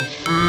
Hum.